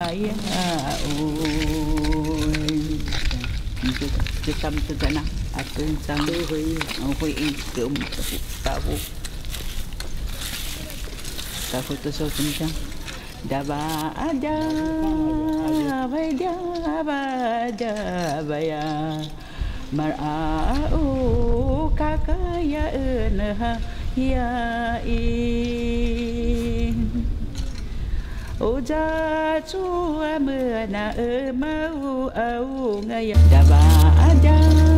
ấy à, ôi cái tâm tôi đã nặng à tôi sang tôi hơi hơi in kiểu một cái ta có tôi sao chúng ta đã bà ada bây giờ bà ada bây giờ mà à ô ca ca ha ya Ujatu amana mau au ngaya Jabah ajar